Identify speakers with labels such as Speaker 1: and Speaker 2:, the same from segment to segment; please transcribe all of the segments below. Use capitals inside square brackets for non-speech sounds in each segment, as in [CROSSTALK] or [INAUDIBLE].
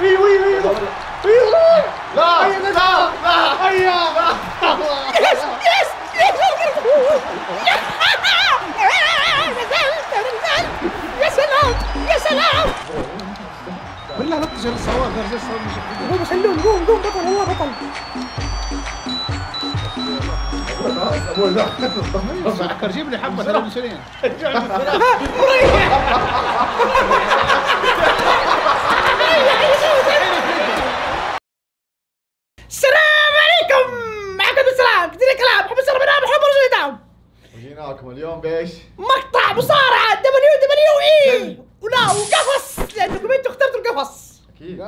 Speaker 1: أيوه أيوه أيوه أيوه
Speaker 2: لا لا لا
Speaker 1: أيوه
Speaker 3: يس يس يا سلام يا سلام
Speaker 1: بالله لا تجي الصواب غير الصواب
Speaker 3: قوم سلوم قوم قوم بطل والله بطل
Speaker 1: سكر جيب لي حبه الانسولين
Speaker 3: السلام
Speaker 2: بإيش؟
Speaker 3: مقطع مصارعة! WWE! ولا وقفص! لأنكم أنتم اخترتوا القفص.
Speaker 2: أكيد.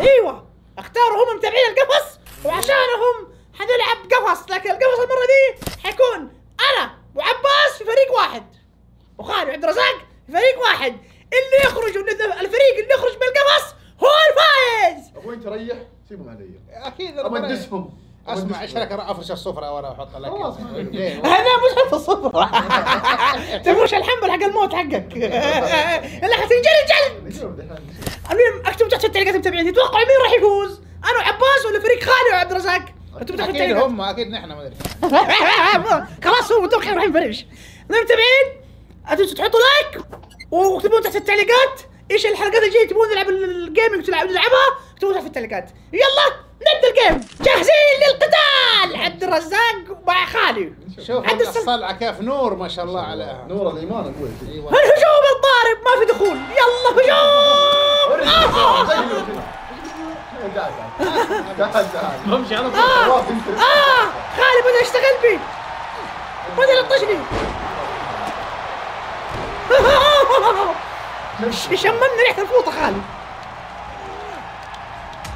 Speaker 3: أيوه اختاروا هم متابعين القفص وعشانهم حنلعب قفص لكن القفص المره دي حيكون أنا وعباس في فريق واحد وخالد وعبد الرزاق في فريق واحد اللي يخرج واللي- الفريق اللي يخرج من القفص هو الفايز
Speaker 2: أبوي تريح سيبهم علي
Speaker 1: أكيد
Speaker 2: ابى
Speaker 1: أنا
Speaker 2: ندسهم أبى
Speaker 1: اسمع. إيش رايك أفرش السفره وأنا أحط لك.
Speaker 2: خلاص.
Speaker 1: ليه؟ [LAUGHS]
Speaker 3: أنا مش حط السفره [LAUGHS] تفرش الحنبل حق الموت حقك. [LAUGHS] اللي حتنجلد جلد. المهم اكتبوا تحت التعليقات متابعين تتوقعوا مين راح يفوز؟ أنا وعباس ولا فريق خالد وعبد الرزاق؟ اكتبوا تحت التعليقات
Speaker 1: هم أكيد نحن ما أدري.
Speaker 3: خلاص هو متوقع راح ينفرش. المهم متابعين؟ أنتوا تحطوا like واكتبوا تحت التعليقات إيش الحلقات الجاية؟ تبون نلعب ال gaming تلعب نلعبها؟ اكتبوا تحت التعليقات يلا! نبدأ الجيم. جاهزين للقتال. عبد الرزاق مع خالد
Speaker 1: شوف
Speaker 3: عبد
Speaker 1: الصلعه كيف نور ما شاء الله عليها.
Speaker 2: نور الإيمان أبوي
Speaker 1: أيوه.
Speaker 3: الهجوم الضارب ما في دخول. يلا هجوم. آه.
Speaker 2: زيه كذا. تعال تعال تعال تعال
Speaker 1: بمشي على
Speaker 3: آه.
Speaker 2: إنت.
Speaker 3: آه. خالد بدأ يشتغل بي. بدأ يلطشني. شممنا ريحة الفوطة خالد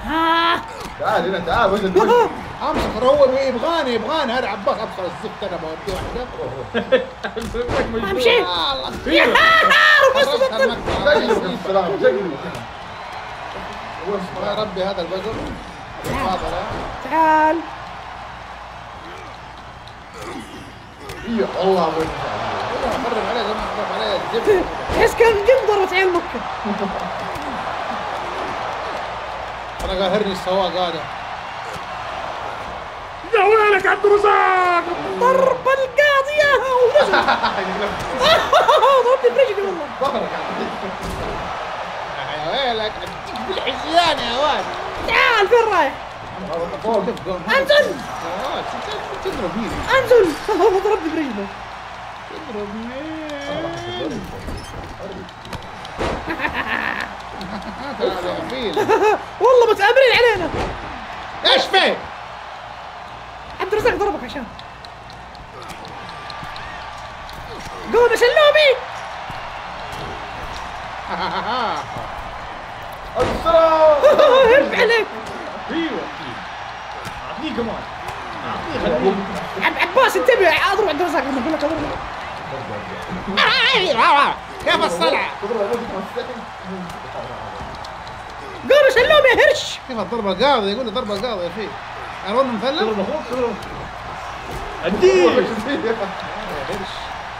Speaker 3: ها
Speaker 2: تعال هنا تعال وجه الوجه
Speaker 1: امسك هو يبغاني يبغاني. هذا عباس ادخل الزفت أنا بوديه واحدة
Speaker 3: امشي [LAUGHS]
Speaker 1: الله
Speaker 3: يا
Speaker 1: يا ربي هذا البقر ها.
Speaker 3: تعال.
Speaker 2: والله أبوي
Speaker 1: والله خرب عليه خرب عليه. [LAUGHS] الزبده
Speaker 3: تحس كان عيال مكه [LAUGHS]
Speaker 1: أنا قاهرني السواق هذا.
Speaker 3: يا ويلك عبد الرزاق؟ ضرب القاضية ونزل برجلي والله
Speaker 2: ظهرك
Speaker 1: يا ويلك اديك بالحزيان يا واد
Speaker 3: تعال فين رايح؟
Speaker 1: أنزل. تضرب مين
Speaker 3: أنزل. ضربني برجله
Speaker 1: تضرب مين [LAUGHS]
Speaker 3: والله متآمرين علينا.
Speaker 1: إيش فيك؟
Speaker 3: عبد الرزاق ضربك عشان. قوم يا [LAUGHS]
Speaker 2: السلام. [LAUGHS]
Speaker 3: هرب عليك.
Speaker 2: أيوه. اعطيه كمان. اعطيه
Speaker 3: عب عباس انتبه. أضرب عبد الرزاق أقول لك أضرب.
Speaker 1: كيف الصلعه؟
Speaker 3: قوم يا سلومي يا هرش.
Speaker 1: كيف الضربة القاضي يقول لي ضربة القاضي يا أنا والله مثلث
Speaker 2: اديه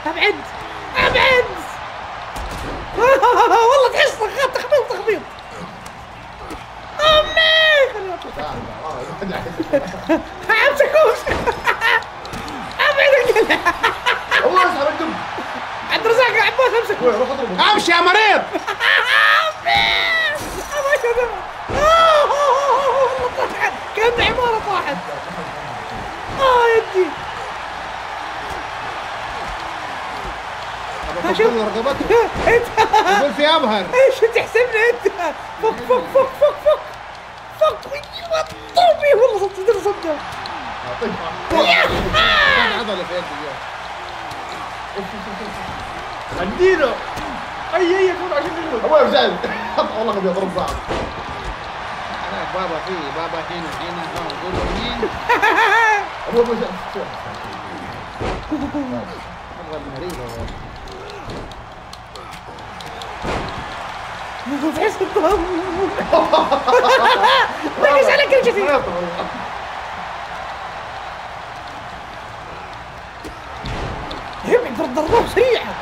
Speaker 3: ابعد ابعد والله تحس خط تخبيط تخبيط. أمي [LAUGHS] خليني اطلع امسك امسك ابعد
Speaker 2: الله يسحب الدم
Speaker 3: عبد الرزاق يا عباس امسك
Speaker 2: روح اضربه
Speaker 1: امشي يا مريض.
Speaker 3: كان عمارة طاحت آه يدي شوف. انت
Speaker 1: في ابهر
Speaker 3: إيش تحسبني انت فك فك فك فك فك فك طوبي والله
Speaker 1: عضله في يدي
Speaker 2: اديله اي أي يكون عشان يضرب أبوي زعل والله قد يضرب بعض.
Speaker 1: بابا في بابا هنا هنا ها قولوا مين [LAUGHS]
Speaker 2: أبوي زعل
Speaker 1: أبغى المريض هو.
Speaker 3: تحس الطعم ركز على كل شيء ابعد ضربات سريعة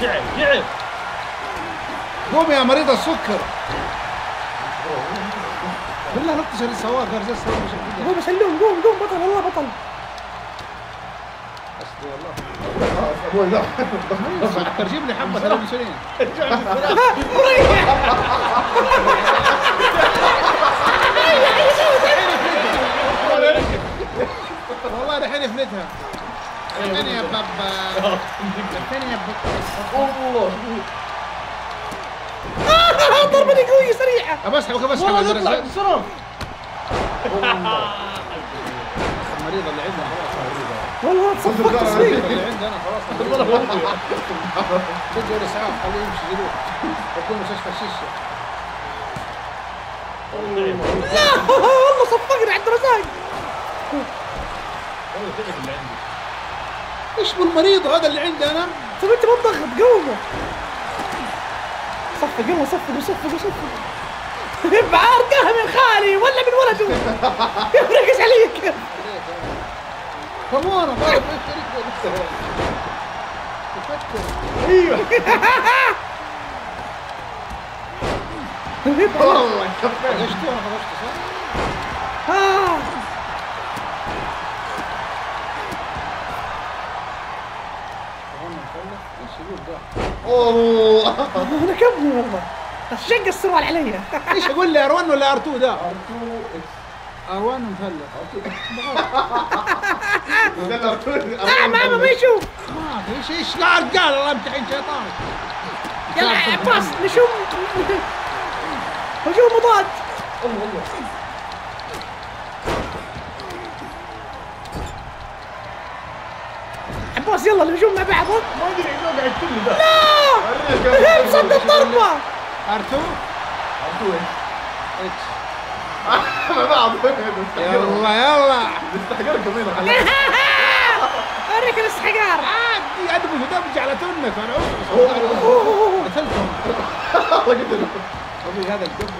Speaker 2: تعب تعب
Speaker 1: قوم يا مريض السكر بالله نقطش اللي سواه غير
Speaker 3: قوم سلوم قوم قوم بطل والله بطل
Speaker 2: لا
Speaker 1: سكر جيب لي حبه والله الحين الحين يا بابا الحين يا بابا
Speaker 3: ضربة قوية سريعة
Speaker 1: ابى اسحبك ابى اسحبك
Speaker 2: والله نطلع
Speaker 1: المريض
Speaker 2: بسرعة
Speaker 1: اللي عندنا خلاص
Speaker 3: والله تصفق تصفيق
Speaker 1: اللي عندنا خلاص تجي الاسعاف خليه يمشي يروح يكون مستشفى الشيشه
Speaker 3: لا والله صفقنا عند رزاق
Speaker 2: والله تعب اللي عندي
Speaker 1: إيش بالمريض هذا اللي عندنا
Speaker 3: طب أنت ما تضغط قومه. صفق يلا صفق صفق صفق. [LAUGHS] بعرقها من خالي ولا من ولده. [LAUGHS] يفرقش عليك.
Speaker 1: كمان ضارب
Speaker 2: أيوه. [LAUGHS] والله كفيت
Speaker 1: غشته أنا غشته صح؟ إيش يقول ده؟
Speaker 2: الله
Speaker 3: أنا كبني والله الشق السروال علي.
Speaker 1: إيش أقول لي ار1 ولا ار2 ده؟
Speaker 2: ار2 إكس
Speaker 1: ار1 مثلث
Speaker 3: نعم عم ما يشوف
Speaker 1: ما في إيش إيش قاعد؟ قال الله يمتحن شيطان
Speaker 3: يلا [LAUGHS] عباس نشوف. [LAUGHS] هجوم مضاد. يلا الهجوم مع بعض.
Speaker 2: ما ادري إيش قاعد كل ده.
Speaker 3: لا! صد الضربة.
Speaker 1: R2
Speaker 2: R2
Speaker 1: X
Speaker 2: مع بعض.
Speaker 1: يلا يلا.
Speaker 2: نستحقركم [LAUGHS] [LAUGHS] هنا
Speaker 3: أوريك الاستحقار
Speaker 1: عادي ادبوا دمج على تنك أنا. قتلتهم
Speaker 2: الله قدر
Speaker 1: أبي هذا الدب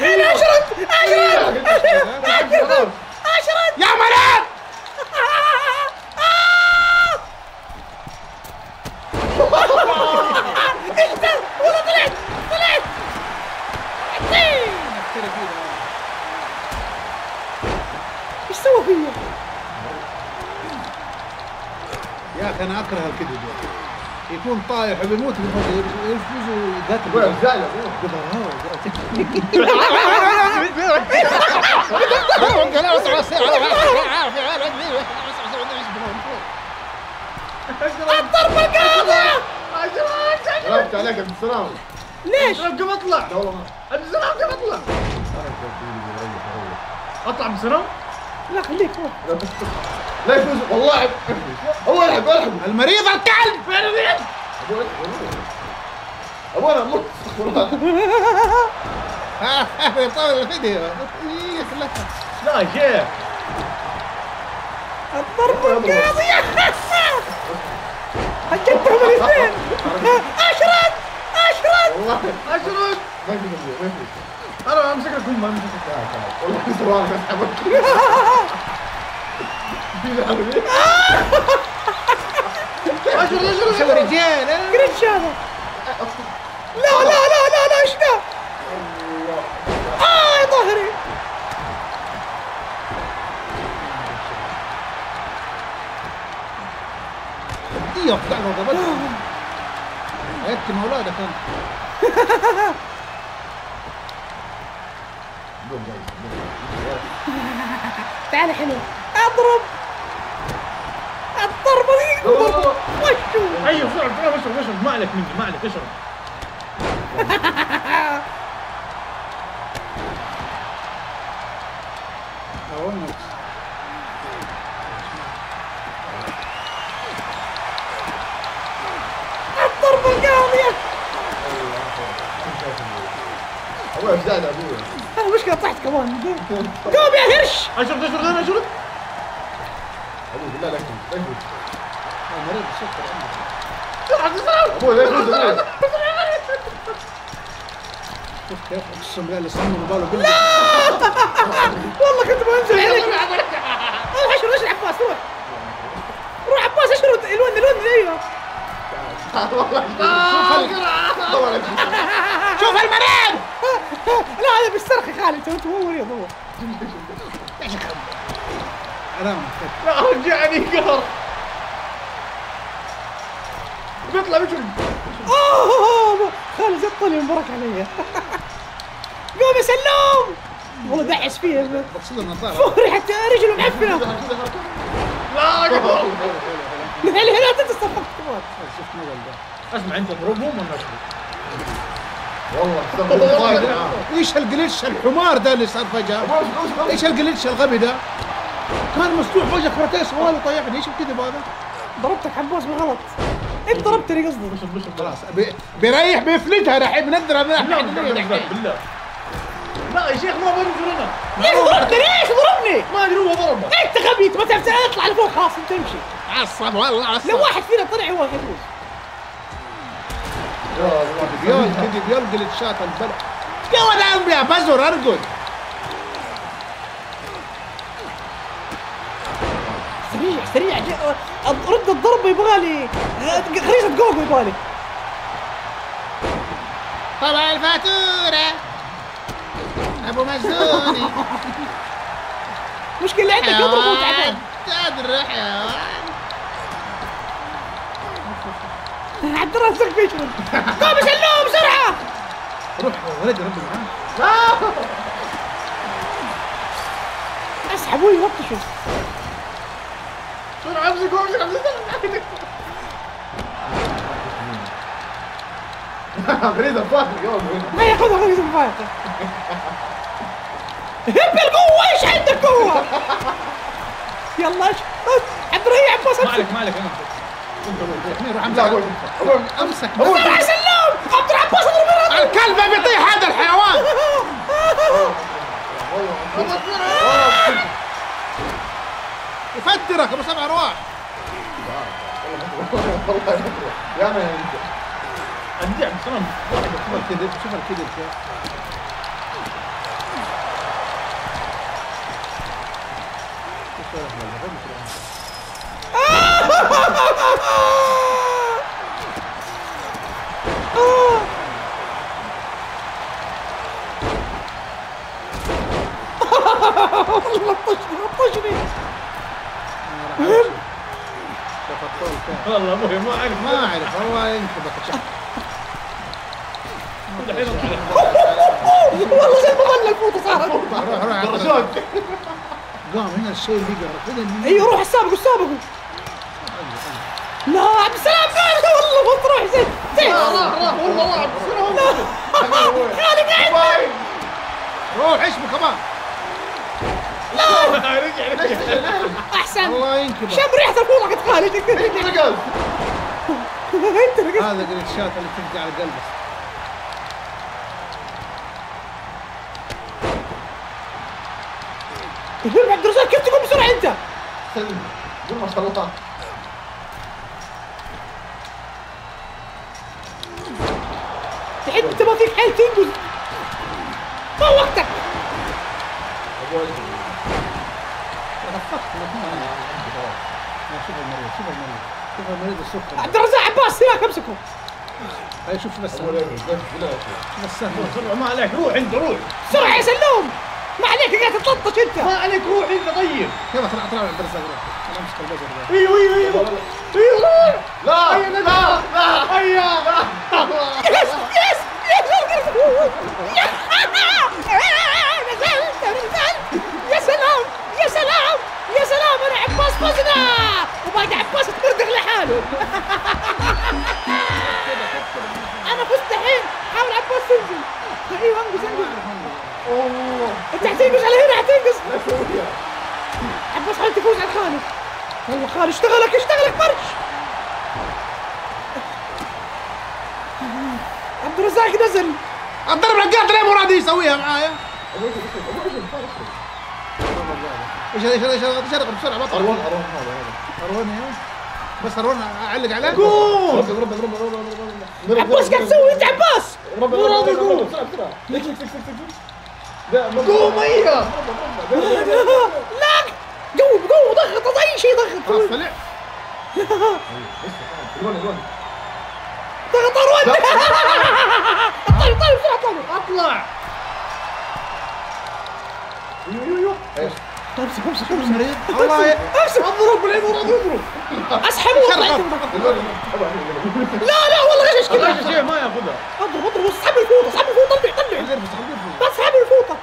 Speaker 3: أنا اشرد اشرد اشرد [LAUGHS] اشرد
Speaker 1: يا مريض
Speaker 3: انت ولا طلعت طلعت إيش سوى فيا؟
Speaker 1: يا أخي أنا أكره الكذب يا أخي. يكون طايح وبيموت بيفوز يفوز
Speaker 2: أبوي
Speaker 3: الضربة
Speaker 2: سلامت عليك عبد السلام
Speaker 3: ليش؟
Speaker 2: كم اطلع
Speaker 4: لا والله. ما
Speaker 2: عبد السلام كم اطلع اطلع عبد السلام
Speaker 3: لا خليك.
Speaker 2: لا يفوز. والله هو يلعب يلعب.
Speaker 1: المريض الكلب.
Speaker 2: فين الله استغفر الله
Speaker 1: يطول الفيديو.
Speaker 2: لا يا شيخ.
Speaker 3: الضربة القاضية هجمتهم الاثنين اشرد اشرد
Speaker 2: والله اشرد ما يفوز أبوي، ما يفوز أنا امسك لكم ما امسك والله سرعان اسحبك اشرد اشرد
Speaker 1: سوي رجال
Speaker 3: قريتش هذا لا لا لا لا لا إيش ذا؟ آه يا ظهري
Speaker 1: دي يقطع له قبلها يكتم اولادك انت
Speaker 3: تعال حلو. اضرب. الضربة ذي ضربة وشو؟
Speaker 2: أيوه بسرعة بسرعة اشرب اشرب ما عليك مني ما عليك اشرب. [LAUGHS]
Speaker 1: أونس.
Speaker 3: الضربة القاضية
Speaker 2: أبوي.
Speaker 3: أنا مشكلة طحت كمان. قوم يا هرش.
Speaker 2: اشرب اشرب أنا اشرب
Speaker 4: أبوي بالله لا يكتب لا يكتب
Speaker 1: المريض السكر عندك.
Speaker 4: أبوي لا أبوي
Speaker 1: شوف كيف أقسم بالله اللي صمم باله بالله
Speaker 3: والله كنت بنزل عليك روح اشرد اشرد عباس روح. روح عباس اشرد الون الون أيوه. شوف المريض! لا هذا بيسترخي خالد انت هو مريض هو.
Speaker 1: حرام
Speaker 2: لا رجعني قهر. بيطلع بيشرب
Speaker 3: أوه خالد زطني المبارك علي. قوم يا سلوم! والله دعس فيه. فوق ريحة رجله معفنة
Speaker 2: لا قهر.
Speaker 3: هل هنا أنت تصفقت كمان
Speaker 1: شفت نقل ده.
Speaker 2: أسمع أنت تضربهم ولا؟
Speaker 4: والله.
Speaker 1: إيش الجلتش الحمار ده اللي صار فجأة؟ إيش الجلتش الغبي ده؟ كان مفتوح وجه كراتيس والله طيحني إيش الكذب هذا؟
Speaker 3: ضربتك عباس بالغلط. انت ضربتني قصدي
Speaker 1: خلاص بي- بيريح بيفلتها راح بنذرها من
Speaker 2: بالله
Speaker 1: ناحية
Speaker 2: بالله لا يا شيخ ما بنزل أنا؟
Speaker 3: ليش ضربتني ليش ضربني.
Speaker 2: ما أدري هو ضربه
Speaker 3: انت غبي انت ما تعرف اطلع لفوق خلاص انت امشي
Speaker 1: عصب والله عصب.
Speaker 3: لو واحد فينا طلع هو يفوز.
Speaker 1: كذي بيول جلتشات البلد يا بزر ارقد
Speaker 3: سريع سريع رد الضربه يبغالي غريزه جوجو يبغالي
Speaker 1: طبع الفاتورة ابو مجنوني
Speaker 3: مشكلة عندك يضرب وانت تعبان
Speaker 1: تدري حيوان
Speaker 3: عبد الرزاق بيشرب قوم سلوم بسرعة.
Speaker 1: روح ولد ربي معاه
Speaker 3: اسحبوا لي وطشوا
Speaker 2: بسرعة امسك امسك امسك
Speaker 4: بريد الفاتح يوم
Speaker 3: ما ياخذها غريزة مفارقة هب القوة إيش عندك قوة؟ يلا إيش؟ عبد الرحيم عباس
Speaker 2: ما
Speaker 3: امسك
Speaker 2: عليك ما عليك
Speaker 1: أنا
Speaker 4: أمسك.
Speaker 1: أقول
Speaker 3: أمسك. سلوم عبد العباس اضرب
Speaker 1: الكلب بيطيح هذا الحيوان. يفترك أبو سبع أرواح.
Speaker 4: والله يا ما
Speaker 2: ادي عبد السلام
Speaker 1: شوف الكذب شوف الكذب شوف
Speaker 3: لطشني
Speaker 1: شوف الطول كيف
Speaker 2: والله أبوي ما اعرف
Speaker 1: ما اعرف هو ينكبك
Speaker 3: والله زي ما ظل الفوطة صارت
Speaker 1: روح روح قام هنا الشيء اللي كذا
Speaker 3: أيوه روح السابق السابق لا عبد السلام [LAUGHS] والله ما تروح زين. زين.
Speaker 2: راح راح والله. راح
Speaker 3: خالد قاعد
Speaker 1: روح اشبك كمان. [LAUGHS]
Speaker 2: رجع رجع.
Speaker 3: أحسن.
Speaker 1: الله ينكبك
Speaker 3: شم ريحة الفوطة قد خالد
Speaker 4: درجات [LAUGHS]
Speaker 3: انت رقصت.
Speaker 1: هذا جلتشات اللي تفقع على القلب
Speaker 3: يقول عبد الرزاق كيف تقوم بسرعة أنت؟
Speaker 4: سلم. قول ما شاء الله
Speaker 3: انت ما فيك حيل تنقز ما وقتك.
Speaker 1: شوف المريض شوف المريض شوف المريض السكر
Speaker 3: عبد الرزاق عباس هناك امسكه.
Speaker 1: هاي شوف بس.
Speaker 2: بسرعة ما عليك روح انت روح.
Speaker 3: بسرعة يا سلوم. ما عليك قاعد تتلطش أنت.
Speaker 2: ما عليك روح انت طيب
Speaker 1: يلا طلع طلع عبد الرزاق روح. أنا أمسك البزر
Speaker 2: أيوه أيوه أيوه. أيوه روح.
Speaker 4: لا. لا لا
Speaker 2: هيا
Speaker 3: خالد يلا خالد اشتغلك اشتغلك مرش عبد الرزاق نزل
Speaker 1: الضرب رقاط ليه مراد يسويها معايا إيش إيش إيش إيش بسرعة بطل
Speaker 4: اروان اروان هذا
Speaker 1: اروان إيه؟ بس اروان اعلق عليه
Speaker 2: قوم
Speaker 4: ربي
Speaker 3: عباس قاعد تسوي انت عباس
Speaker 4: ربي ربي ربي ربي بسرعة
Speaker 2: قوم
Speaker 3: قوم ضغط أي شيء ضغط.
Speaker 1: خلاص طلع
Speaker 4: اروان اروان
Speaker 3: ضغط طيب طيب بسرعة طيب
Speaker 2: أطلع أيوه أيوه أيوه؟
Speaker 3: امسك امسك امسك
Speaker 1: مريض الله
Speaker 3: امسك
Speaker 2: أضرب. بالعين ورا اضرب
Speaker 3: اسحب لا لا والله غشش كذا؟
Speaker 2: شيء ما يأخذها.
Speaker 3: أضرب أضرب. اسحب الفوطه اسحب الفوطه طلع طلع. بس اسحب الفوطه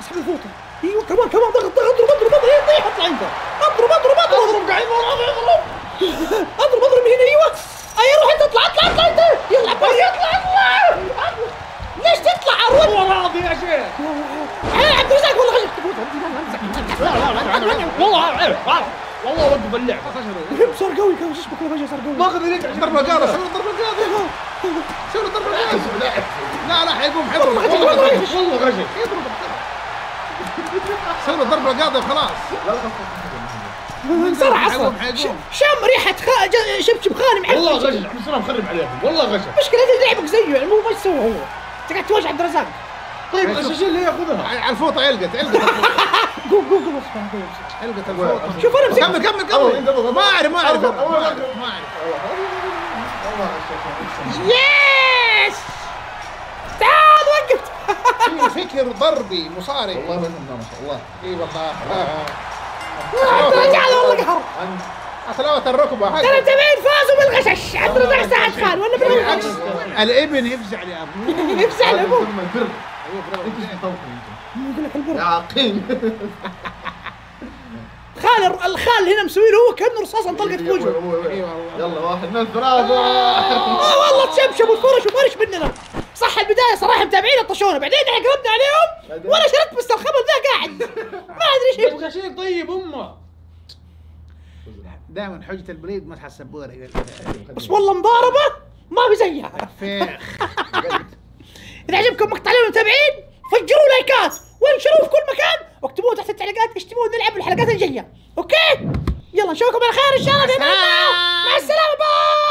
Speaker 3: اسحب الفوطه أيوه كمان كمان. ضغط ضغط. اضرب اضرب اضرب إيه، طيح اطلع انت اضرب اضرب اضرب
Speaker 2: اضرب قاعد اضرب
Speaker 3: اضرب اضرب هنا أيوه اي روح انت اطلع اطلع اطلع انت يلا عباس يطلع اطلع ليش تطلع عروض
Speaker 2: هو راضي يا شيخ
Speaker 3: عبد الرزاق والله
Speaker 2: لا والله والله وقف اللعب
Speaker 3: صار قوي كان شو اسمه كذا صار قوي
Speaker 2: ماخذ يدك
Speaker 1: ضربة قاضية سوي ضربة قاضية سوي ضربة قاضية لا لا حيقوم حيضرب
Speaker 2: والله غشش والله
Speaker 1: سوي ضربة قاضية وخلاص
Speaker 3: صراحة
Speaker 1: حيقوم
Speaker 3: أصلا شم ريحة خا... ج- شبشب خانم
Speaker 2: والله
Speaker 3: معفن
Speaker 2: غشش عبد السلام خرب عليكم والله غشش
Speaker 3: مشكلة اللي لعبك زيه يعني مو ما يسوي هو. انت قاعد تواجه عبد الرزاق
Speaker 2: طيب غشاشين اللي ياخذها.
Speaker 1: على الفوطة علقت علقت [LAUGHS]
Speaker 3: قول قول قول.
Speaker 1: علقت الفوطة.
Speaker 3: شوف أنا مسكت.
Speaker 1: كمل كمل كمل. ما أعرف ما
Speaker 2: أعرف.
Speaker 1: ما. أعرف. ما في فكر ضربي مصاري؟
Speaker 2: والله ما شاء الله.
Speaker 1: إي والله.
Speaker 3: رجع له والله قهر.
Speaker 1: حلاوة الركبة
Speaker 3: ترى
Speaker 1: حق
Speaker 3: المتابعين فازوا بالغشش عبد الرزاق سعد خان ولا
Speaker 1: بالعكس الإبن يفزع لابوه [LAUGHS]
Speaker 3: يفزع لابوه
Speaker 2: البر. أنت إيش تطوقي
Speaker 3: يقول لك البر.
Speaker 2: يا عقيم.
Speaker 3: خال الخال هنا مسوي له هو كانه رصاصه انطلقت في وجهه
Speaker 2: يلا واحد اثنين ثلاثة
Speaker 3: آه والله تشبشب وفرش وفرش مننا. صح البداية صراحة متابعين طشونا بعدين إحنا قلبنا عليهم وأنا شريت بس الخبر ذا قاعد. ما أدري إيش. يبغى
Speaker 2: غشاشين طيب أمه.
Speaker 1: دائما حجة البليد مسح السبورة
Speaker 3: بس والله مضاربة ما في زيها.
Speaker 1: فيخ. [LAUGHS]
Speaker 3: إذا عجبكم مقطع اليوم المتابعين فجروا like ات وانشروه في كل مكان واكتبوه تحت التعليقات إيش تبون نلعب الحلقات الجاية. okay؟ يلا نشوفكم على خير إن شاء الله في مع السلامة.